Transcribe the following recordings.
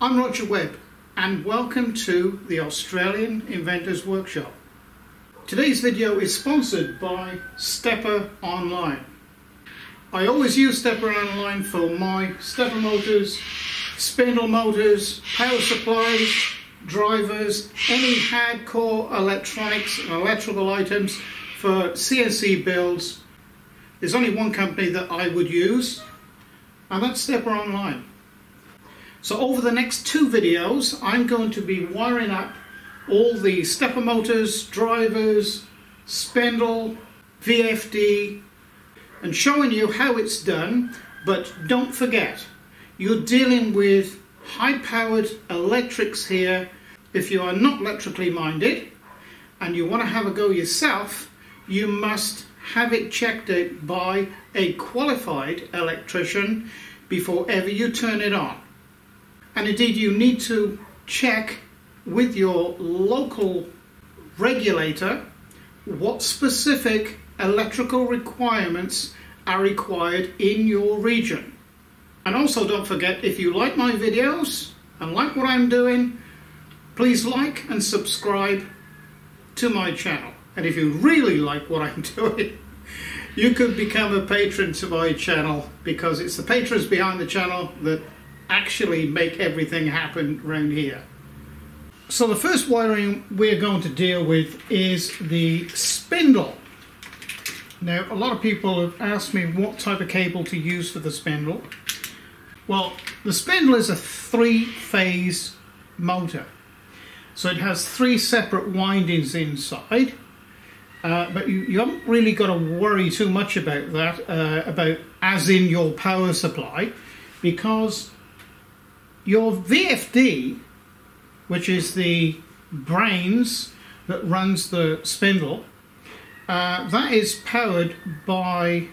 I'm Roger Webb and welcome to the Australian Inventors Workshop. Today's video is sponsored by Stepper Online. I always use Stepper Online for my stepper motors, spindle motors, power supplies, drivers, any hardcore electronics and electrical items for CNC builds. There's only one company that I would use and that's Stepper Online. So over the next two videos I'm going to be wiring up all the stepper motors, drivers, spindle, VFD and showing you how it's done. But don't forget you're dealing with high powered electrics here. If you are not electrically minded and you want to have a go yourself you must have it checked out by a qualified electrician before ever you turn it on and indeed you need to check with your local regulator what specific electrical requirements are required in your region. And also don't forget, if you like my videos and like what I'm doing, please like and subscribe to my channel. And if you really like what I'm doing, you could become a patron to my channel because it's the patrons behind the channel that actually make everything happen around here. So the first wiring we're going to deal with is the spindle. Now a lot of people have asked me what type of cable to use for the spindle. Well the spindle is a three phase motor. So it has three separate windings inside. Uh, but you, you haven't really got to worry too much about that, uh, about as in your power supply, because your VFD which is the brains that runs the spindle, uh, that is powered by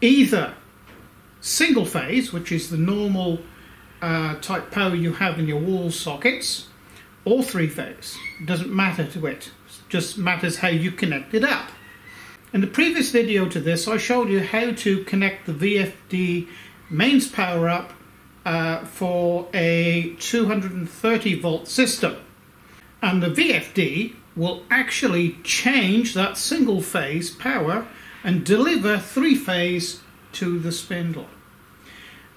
either single phase, which is the normal uh, type power you have in your wall sockets, or three phase. It doesn't matter to it, it just matters how you connect it up. In the previous video to this, I showed you how to connect the VFD mains power up uh, for a 230 volt system. And the VFD will actually change that single phase power and deliver three phase to the spindle.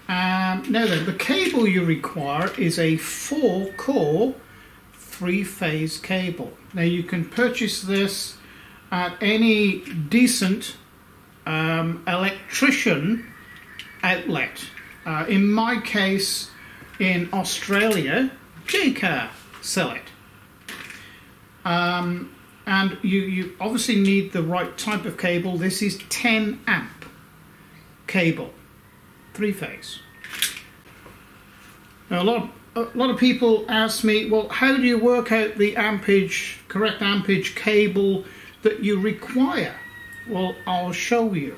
Um, now then, the cable you require is a four core three phase cable. Now you can purchase this at any decent um, electrician outlet. Uh, in my case, in Australia, Jaycar sell it. Um, and you, you obviously need the right type of cable. This is 10 amp cable, three phase. Now a lot, of, a lot of people ask me, well, how do you work out the ampage, correct ampage cable that you require? Well, I'll show you.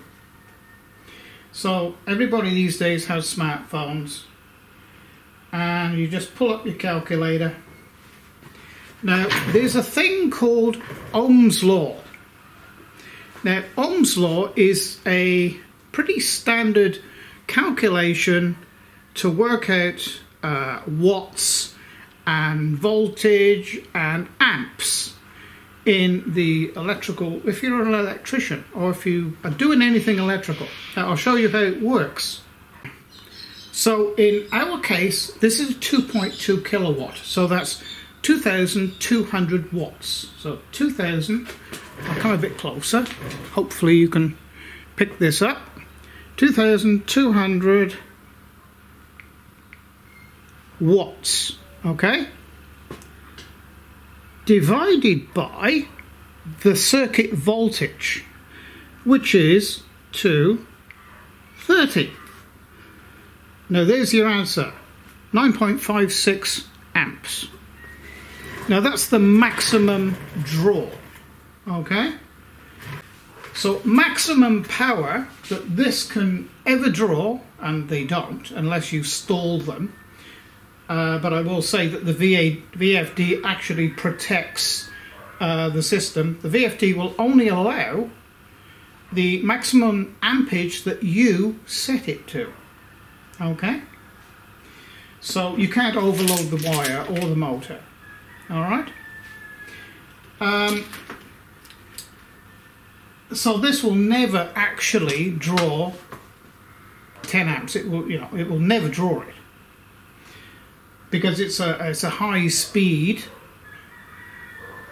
So everybody these days has smartphones and you just pull up your calculator. Now there's a thing called Ohm's law. Now Ohm's law is a pretty standard calculation to work out uh, watts and voltage and amps in the electrical, if you're an electrician or if you are doing anything electrical. Uh, I'll show you how it works. So in our case, this is 2.2 kilowatt. So that's 2,200 watts. So 2,000, I'll come a bit closer. Hopefully you can pick this up. 2,200 watts, okay? Divided by the circuit voltage, which is 230. Now there's your answer, 9.56 amps. Now that's the maximum draw, okay? So maximum power that this can ever draw, and they don't unless you stall them, uh, but I will say that the VA, VFD actually protects uh, the system. The VFD will only allow the maximum ampage that you set it to. Okay? So you can't overload the wire or the motor. All right. Um, so this will never actually draw 10 amps. It will, you know, it will never draw it because it's a it's a high speed.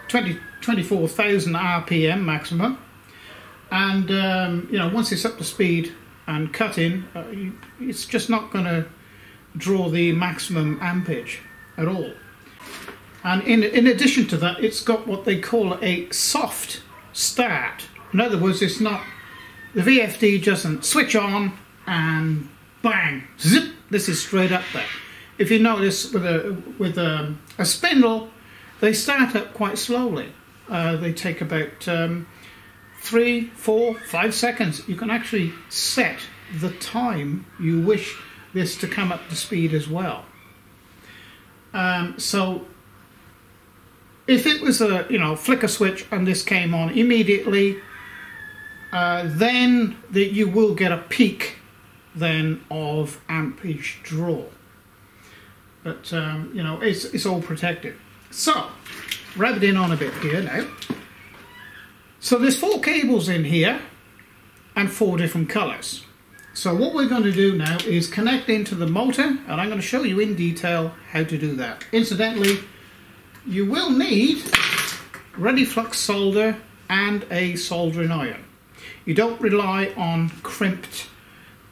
20 24,000 RPM maximum. And um, you know once it's up to speed and cut in uh, it's just not going to draw the maximum ampage at all. And in, in addition to that it's got what they call a soft start. In other words it's not the VFD doesn't switch on and bang zip this is straight up there if you notice with a with a, a spindle they start up quite slowly uh, they take about um, three, four, five seconds. You can actually set the time you wish this to come up to speed as well. Um, so if it was a you know flicker switch and this came on immediately, uh, then that you will get a peak then of ampage draw. But um, you know it's it's all protected. So rub it in on a bit here now. So there's four cables in here and four different colours. So what we're going to do now is connect into the motor and I'm going to show you in detail how to do that. Incidentally, you will need ready flux solder and a soldering iron. You don't rely on crimped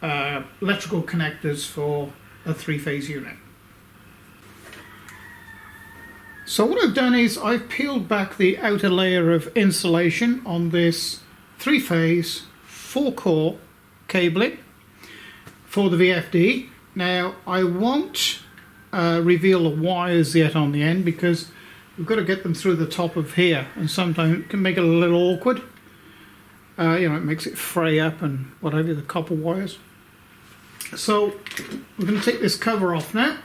uh, electrical connectors for a three-phase unit. So what I've done is I've peeled back the outer layer of insulation on this three-phase, four-core cabling for the VFD. Now I won't uh, reveal the wires yet on the end because we've got to get them through the top of here and sometimes it can make it a little awkward. Uh, you know, it makes it fray up and whatever, the copper wires. So we're going to take this cover off now.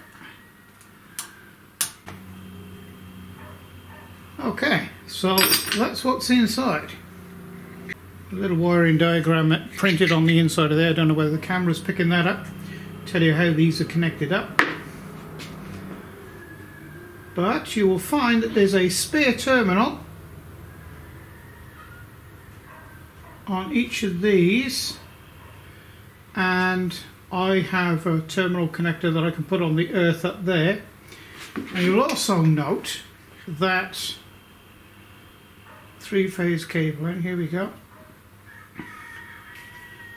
Okay, so that's what's inside. A little wiring diagram printed on the inside of there. I don't know whether the camera's picking that up. Tell you how these are connected up. But you will find that there's a spare terminal on each of these and I have a terminal connector that I can put on the earth up there and you'll also note that three-phase cabling. Here we go.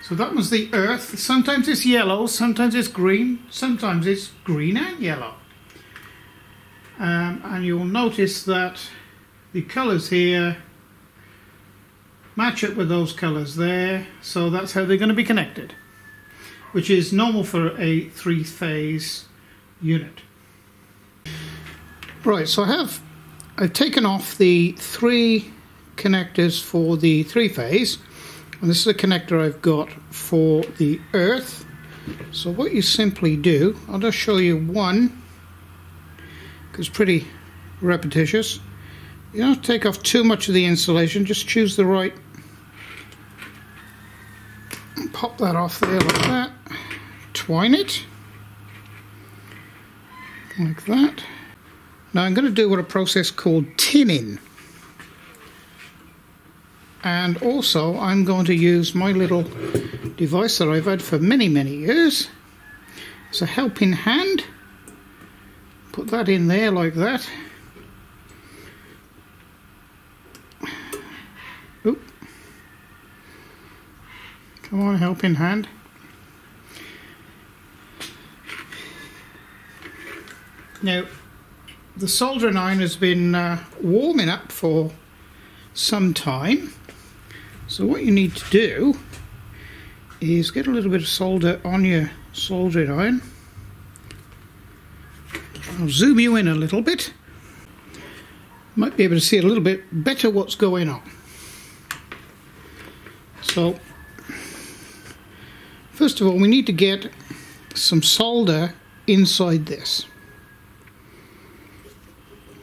So that was the earth. Sometimes it's yellow, sometimes it's green, sometimes it's green and yellow. Um, and you'll notice that the colours here match up with those colours there. So that's how they're going to be connected, which is normal for a three-phase unit. Right, so I have I've taken off the three connectors for the three phase and this is a connector I've got for the earth. So what you simply do I'll just show you one because it's pretty repetitious. You don't take off too much of the insulation just choose the right pop that off there like that twine it like that. Now I'm going to do what a process called tinning and also I'm going to use my little device that I've had for many many years. It's a helping hand. Put that in there like that. Oop. come on helping hand. Now the soldering iron has been uh, warming up for some time so what you need to do is get a little bit of solder on your soldering iron. I'll zoom you in a little bit. Might be able to see a little bit better what's going on. So, first of all, we need to get some solder inside this.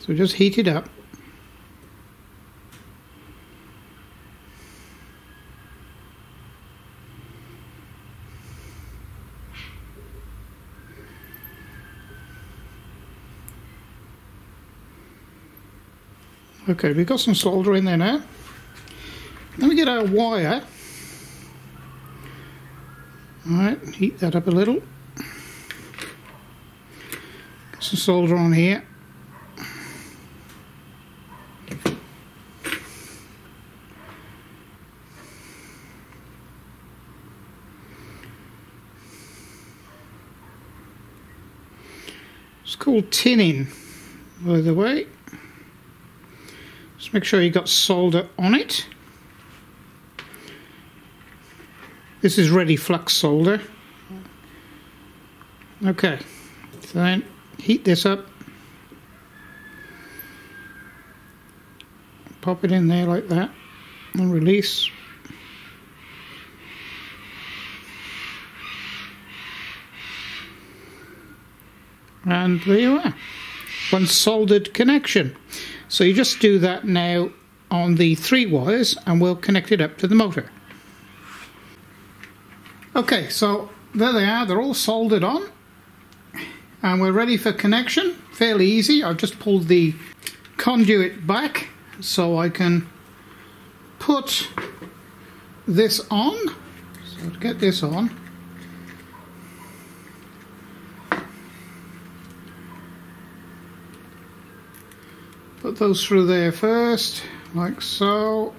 So just heat it up. Okay, we've got some solder in there now. Let me get our wire. Alright, heat that up a little. Some solder on here. It's called tinning, by the way. Make sure you got solder on it. This is ready flux solder. Okay, so then heat this up. Pop it in there like that and release. and there you are one soldered connection so you just do that now on the three wires and we'll connect it up to the motor. Okay so there they are. They're all soldered on and we're ready for connection. Fairly easy. I've just pulled the conduit back so I can put this on. So to get this on Put those through there first, like so.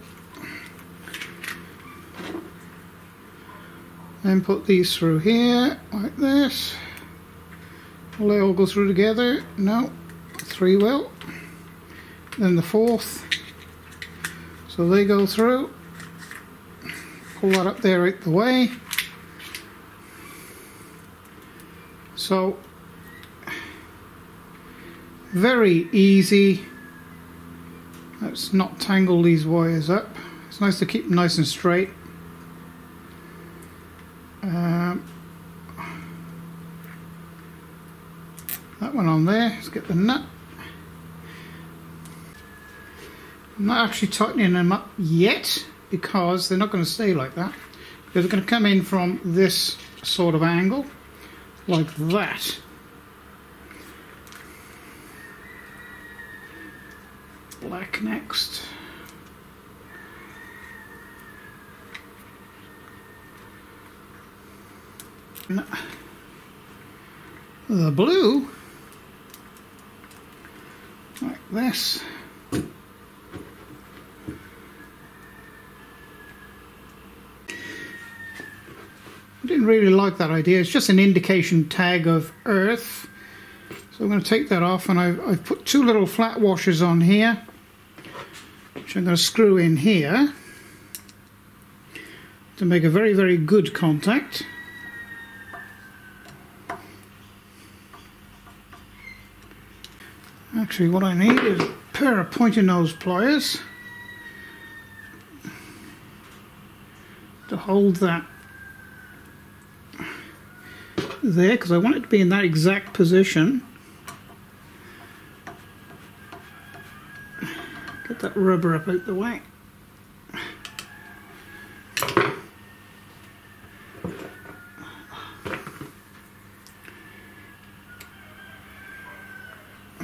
Then put these through here, like this. Will they all go through together? No, three will. Then the fourth. So they go through. Pull that up there out the way. So, very easy Let's not tangle these wires up. It's nice to keep them nice and straight. Um, that one on there, let's get the nut. I'm not actually tightening them up yet because they're not going to stay like that. Because they're going to come in from this sort of angle, like that. Black next. The blue, like this. I didn't really like that idea. It's just an indication tag of earth. So I'm going to take that off and I've, I've put two little flat washers on here which I'm going to screw in here to make a very very good contact. Actually what I need is a pair of pointy nose pliers to hold that there because I want it to be in that exact position rubber up out the way.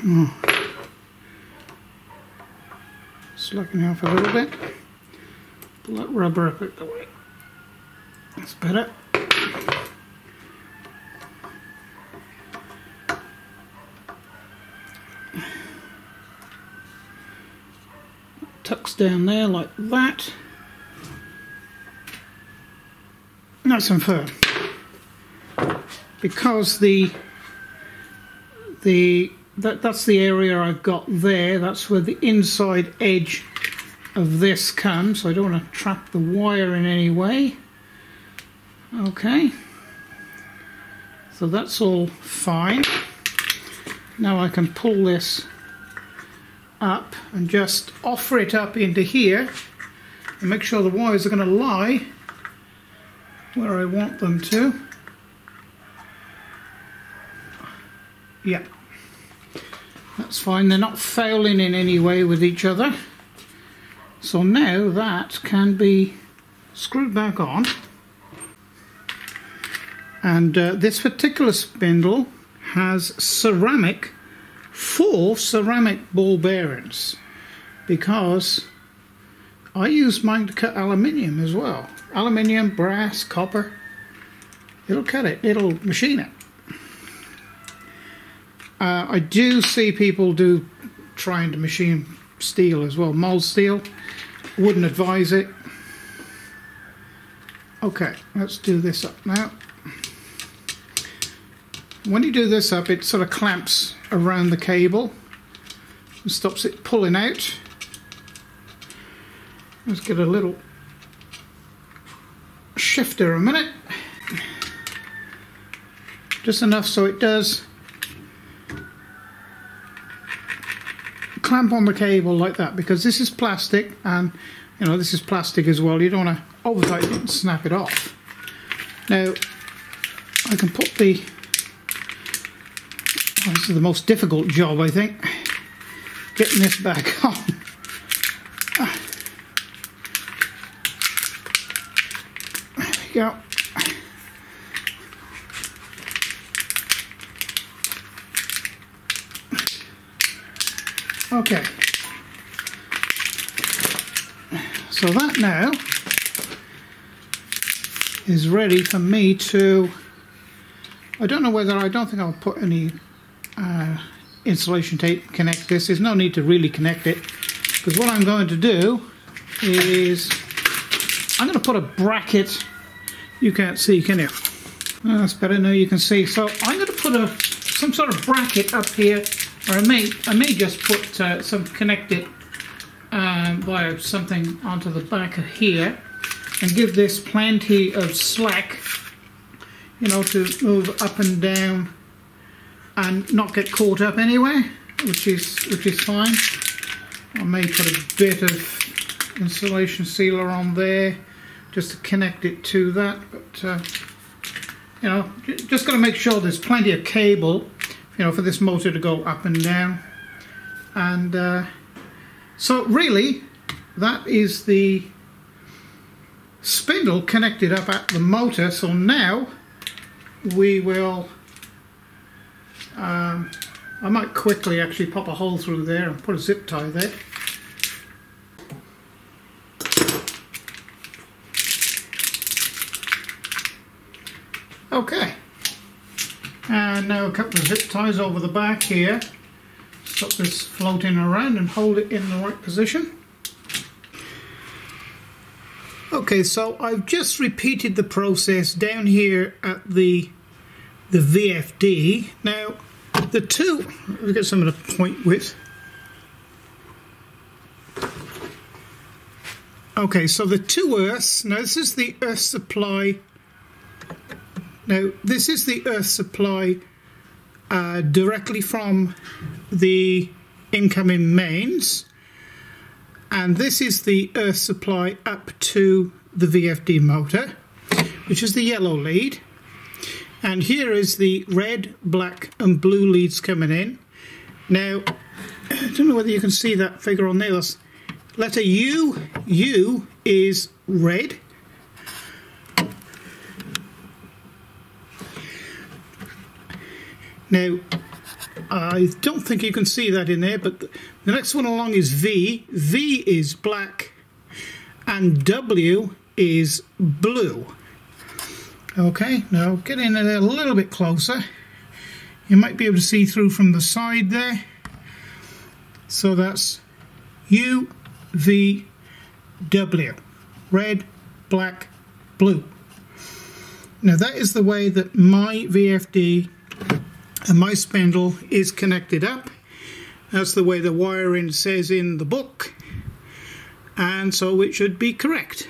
Oh. Slacking off a little bit. Pull that rubber up out the way. That's better. Down there like that. Nice and firm. Because the the that that's the area I've got there. That's where the inside edge of this comes. So I don't want to trap the wire in any way. Okay. So that's all fine. Now I can pull this up and just offer it up into here and make sure the wires are going to lie where I want them to. Yeah, that's fine. They're not failing in any way with each other. So now that can be screwed back on. And uh, this particular spindle has ceramic four ceramic ball bearings. because I use mine to cut aluminium as well. Aluminium, brass, copper. It'll cut it, it'll machine it. Uh, I do see people do trying to machine steel as well, mold steel. Wouldn't advise it. Okay, let's do this up now. When you do this up, it sort of clamps around the cable and stops it pulling out. Let's get a little shifter a minute. Just enough so it does clamp on the cable like that because this is plastic and you know this is plastic as well you don't want to over tighten it and snap it off now I can put the this is the most difficult job I think. Getting this back on. There we go. Okay. So that now is ready for me to, I don't know whether, I don't think I'll put any uh, insulation tape connect this. There's no need to really connect it because what I'm going to do is I'm going to put a bracket, you can't see can you? Oh, that's better now you can see. So I'm going to put a some sort of bracket up here or I may, I may just put uh, some connected um, via something onto the back of here and give this plenty of slack, you know, to move up and down and not get caught up anywhere, which is which is fine. I may put a bit of insulation sealer on there just to connect it to that, but uh, you know, just got to make sure there's plenty of cable you know, for this motor to go up and down. And uh, so really, that is the spindle connected up at the motor. So now we will, um, I might quickly actually pop a hole through there and put a zip tie there. Okay. And now a couple of zip ties over the back here. Stop this floating around and hold it in the right position. Okay, so I've just repeated the process down here at the the VFD. Now, the two, let's get some of the point with. Okay, so the two earths, now this is the earth supply now, this is the earth supply uh, directly from the incoming mains, and this is the earth supply up to the VFD motor, which is the yellow lead. And here is the red, black, and blue leads coming in. Now, I don't know whether you can see that figure on there. that's Letter U, U is red, Now, I don't think you can see that in there, but the next one along is V. V is black and W is blue. Okay, now get in there a little bit closer. You might be able to see through from the side there. So that's U, V, W. Red, black, blue. Now that is the way that my VFD and my spindle is connected up. That's the way the wiring says in the book and so it should be correct.